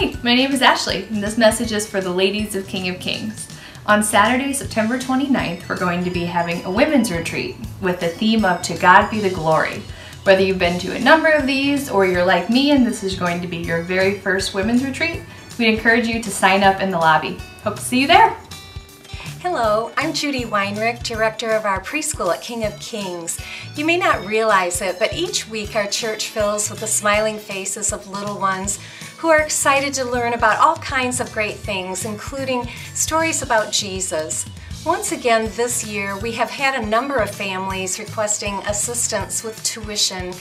Hi, my name is Ashley, and this message is for the ladies of King of Kings. On Saturday, September 29th, we're going to be having a women's retreat with the theme of To God Be the Glory. Whether you've been to a number of these or you're like me and this is going to be your very first women's retreat, we encourage you to sign up in the lobby. Hope to see you there. Hello, I'm Judy Weinrich, director of our preschool at King of Kings. You may not realize it, but each week our church fills with the smiling faces of little ones who are excited to learn about all kinds of great things, including stories about Jesus. Once again this year, we have had a number of families requesting assistance with tuition.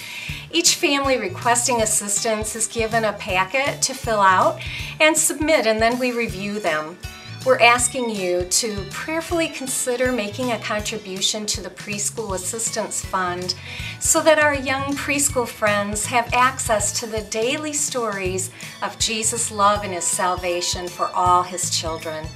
Each family requesting assistance is given a packet to fill out and submit, and then we review them. We're asking you to prayerfully consider making a contribution to the Preschool Assistance Fund so that our young preschool friends have access to the daily stories of Jesus' love and His salvation for all His children.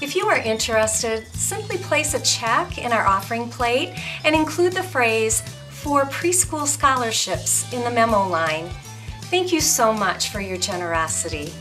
If you are interested, simply place a check in our offering plate and include the phrase for preschool scholarships in the memo line. Thank you so much for your generosity.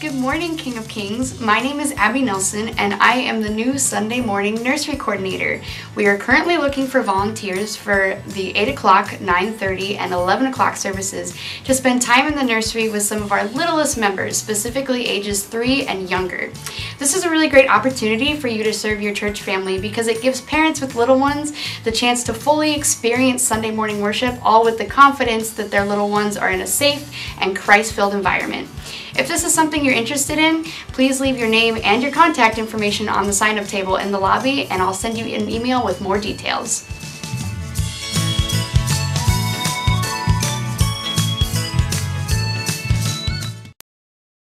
Good morning, King of Kings. My name is Abby Nelson, and I am the new Sunday morning nursery coordinator. We are currently looking for volunteers for the 8 o'clock, 9.30, and 11 o'clock services to spend time in the nursery with some of our littlest members, specifically ages 3 and younger. This is a really great opportunity for you to serve your church family because it gives parents with little ones the chance to fully experience Sunday morning worship, all with the confidence that their little ones are in a safe and Christ-filled environment. If this is something you're interested in, please leave your name and your contact information on the sign-up table in the lobby and I'll send you an email with more details.